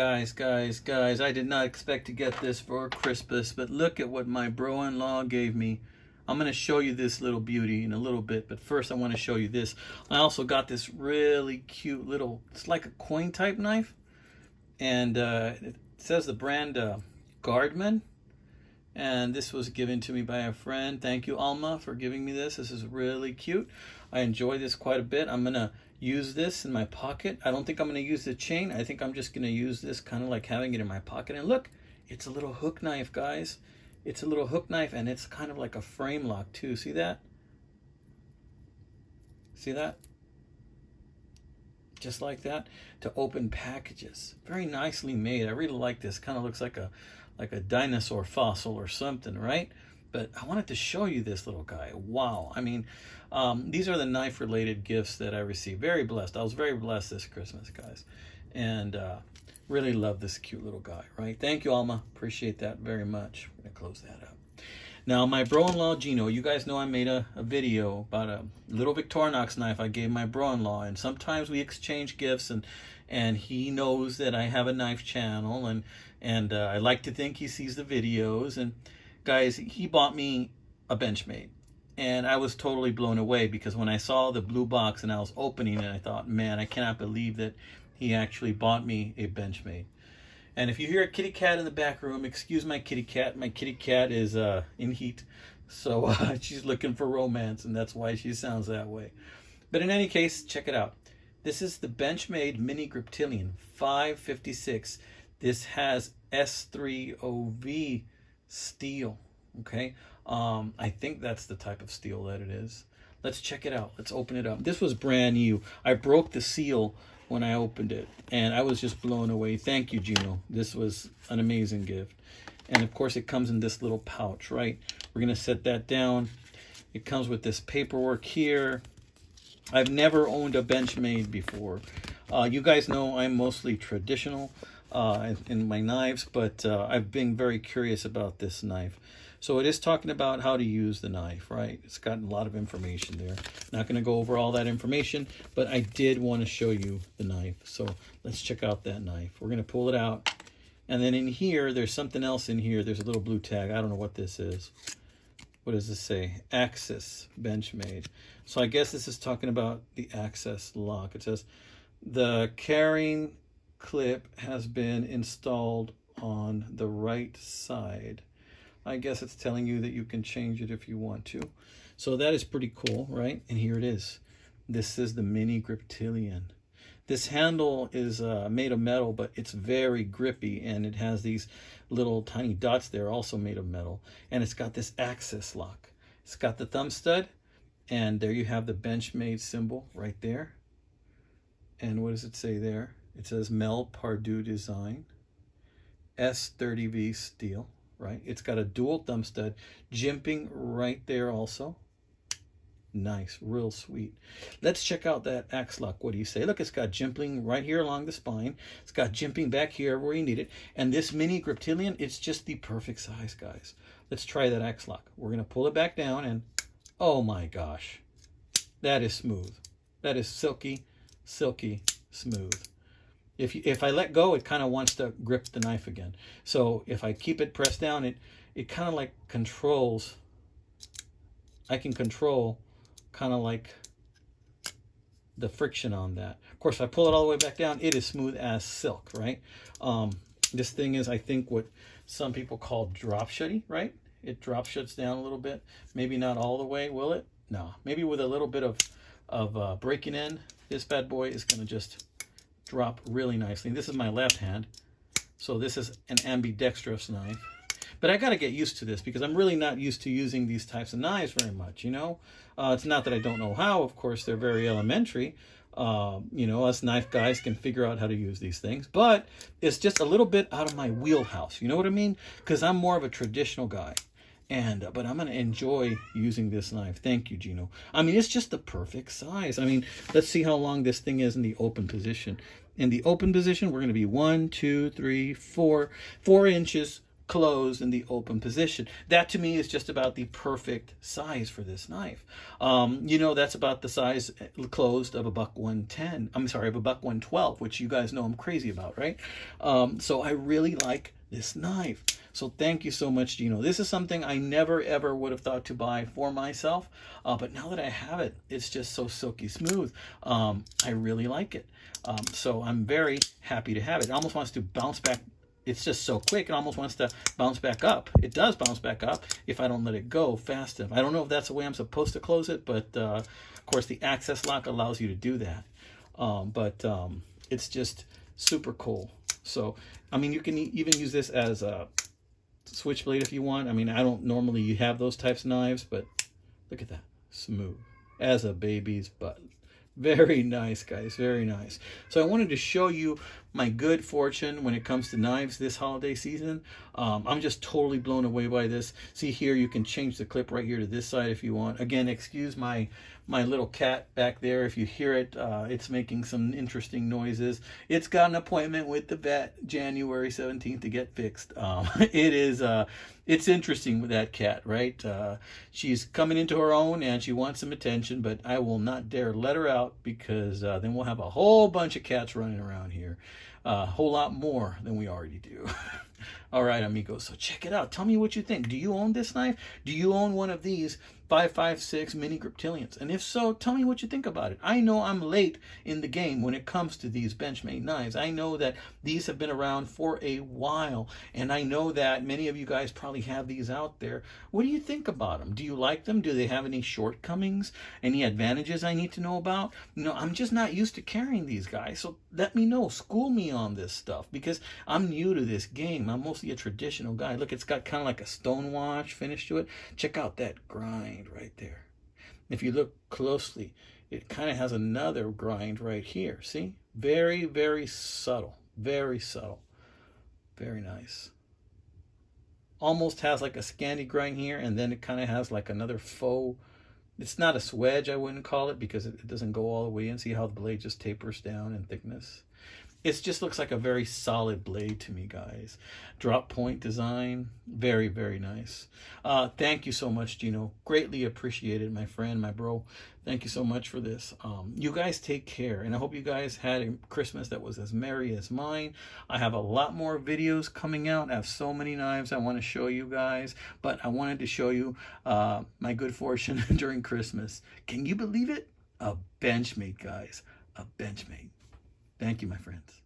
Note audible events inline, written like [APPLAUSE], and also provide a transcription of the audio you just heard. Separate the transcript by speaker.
Speaker 1: Guys, guys, guys, I did not expect to get this for Christmas, but look at what my bro-in-law gave me. I'm going to show you this little beauty in a little bit, but first I want to show you this. I also got this really cute little, it's like a coin type knife, and uh, it says the brand uh, Guardman, and this was given to me by a friend. Thank you, Alma, for giving me this. This is really cute. I enjoy this quite a bit. I'm going to use this in my pocket. I don't think I'm going to use the chain. I think I'm just going to use this kind of like having it in my pocket. And look, it's a little hook knife, guys. It's a little hook knife and it's kind of like a frame lock too. See that? See that? Just like that to open packages. Very nicely made. I really like this. Kind of looks like a like a dinosaur fossil or something, right? But I wanted to show you this little guy. Wow. I mean, um, these are the knife related gifts that I received. Very blessed. I was very blessed this Christmas, guys. And uh, really love this cute little guy, right? Thank you, Alma. Appreciate that very much. We're going to close that up. Now, my bro-in-law, Gino, you guys know I made a, a video about a little Victorinox knife I gave my bro-in-law. And sometimes we exchange gifts and and he knows that I have a knife channel and and uh, I like to think he sees the videos and guys he bought me a Benchmade and I was totally blown away because when I saw the blue box and I was opening it, I thought, man, I cannot believe that he actually bought me a Benchmade. And if you hear a kitty cat in the back room, excuse my kitty cat. My kitty cat is uh, in heat, so [LAUGHS] uh, she's looking for romance, and that's why she sounds that way. But in any case, check it out. This is the Benchmade Mini Griptilian 556. This has S30V steel, okay? Um, I think that's the type of steel that it is. Let's check it out. Let's open it up. This was brand new. I broke the seal when I opened it, and I was just blown away. Thank you, Gino. This was an amazing gift. And of course, it comes in this little pouch, right? We're to set that down. It comes with this paperwork here. I've never owned a Benchmade before. Uh, you guys know I'm mostly traditional uh, in my knives, but uh, I've been very curious about this knife. So it is talking about how to use the knife, right? It's got a lot of information there. Not going to go over all that information, but I did want to show you the knife. So let's check out that knife. We're going to pull it out. And then in here, there's something else in here. There's a little blue tag. I don't know what this is. What does this say? Access Benchmade. So I guess this is talking about the access lock. It says the carrying clip has been installed on the right side. I guess it's telling you that you can change it if you want to. So that is pretty cool, right? And here it is. This is the Mini Griptilian. This handle is uh, made of metal, but it's very grippy, and it has these little tiny dots there, also made of metal. And it's got this access lock. It's got the thumb stud, and there you have the Benchmade symbol right there. And what does it say there? It says Mel Pardue Design, S30V steel right? It's got a dual thumb stud, jimping right there also. Nice, real sweet. Let's check out that axe lock. What do you say? Look, it's got jimping right here along the spine. It's got jimping back here where you need it. And this mini Griptilian, it's just the perfect size, guys. Let's try that axe lock. We're going to pull it back down and, oh my gosh, that is smooth. That is silky, silky smooth. If, if I let go, it kind of wants to grip the knife again. So if I keep it pressed down, it, it kind of like controls, I can control kind of like the friction on that. Of course, if I pull it all the way back down, it is smooth as silk, right? Um, this thing is, I think, what some people call drop shutty, right? It drop shuts down a little bit. Maybe not all the way, will it? No, maybe with a little bit of, of uh, breaking in, this bad boy is going to just drop really nicely. This is my left hand, so this is an ambidextrous knife. But I got to get used to this because I'm really not used to using these types of knives very much, you know? Uh, it's not that I don't know how, of course, they're very elementary. Uh, you know, us knife guys can figure out how to use these things, but it's just a little bit out of my wheelhouse. You know what I mean? Because I'm more of a traditional guy and but I'm gonna enjoy using this knife. Thank you, Gino. I mean, it's just the perfect size. I mean, let's see how long this thing is in the open position. In the open position, we're gonna be one, two, three, four, four inches closed in the open position. That to me is just about the perfect size for this knife. Um, you know, that's about the size uh, closed of a buck 110. I'm sorry, of a buck 112, which you guys know I'm crazy about, right? Um, so I really like this knife. So thank you so much, Gino. This is something I never ever would have thought to buy for myself, uh, but now that I have it, it's just so silky smooth. Um, I really like it. Um, so I'm very happy to have it. It almost wants to bounce back. It's just so quick. It almost wants to bounce back up. It does bounce back up if I don't let it go fast enough. I don't know if that's the way I'm supposed to close it, but uh, of course the access lock allows you to do that. Um, but um, it's just super cool. So, I mean, you can even use this as a switchblade if you want. I mean, I don't normally you have those types of knives, but look at that. Smooth as a baby's butt. Very nice, guys. Very nice. So I wanted to show you my good fortune when it comes to knives this holiday season. Um, I'm just totally blown away by this. See here, you can change the clip right here to this side if you want. Again, excuse my my little cat back there. If you hear it, uh, it's making some interesting noises. It's got an appointment with the vet January 17th to get fixed. Um, [LAUGHS] it is, uh, it's interesting with that cat, right? Uh, she's coming into her own and she wants some attention, but I will not dare let her out because uh, then we'll have a whole bunch of cats running around here. Uh, a whole lot more than we already do. [LAUGHS] All right, amigos. So check it out. Tell me what you think. Do you own this knife? Do you own one of these 556 mini griptilians? And if so, tell me what you think about it. I know I'm late in the game when it comes to these Benchmade knives. I know that these have been around for a while, and I know that many of you guys probably have these out there. What do you think about them? Do you like them? Do they have any shortcomings? Any advantages I need to know about? You know, I'm just not used to carrying these guys, so let me know. School me on this stuff because I'm new to this game. I'm mostly a traditional guy. Look, it's got kind of like a stonewash finish to it. Check out that grind right there. If you look closely, it kind of has another grind right here. See? Very, very subtle. Very subtle. Very nice. Almost has like a Scandi grind here, and then it kind of has like another faux. It's not a swedge, I wouldn't call it, because it doesn't go all the way in. See how the blade just tapers down in thickness? It just looks like a very solid blade to me, guys. Drop point design, very, very nice. Uh, thank you so much, Gino. Greatly appreciated, my friend, my bro. Thank you so much for this. Um, you guys take care, and I hope you guys had a Christmas that was as merry as mine. I have a lot more videos coming out. I have so many knives I want to show you guys, but I wanted to show you uh, my good fortune [LAUGHS] during Christmas. Can you believe it? A Benchmade, guys. A Benchmade. Thank you, my friends.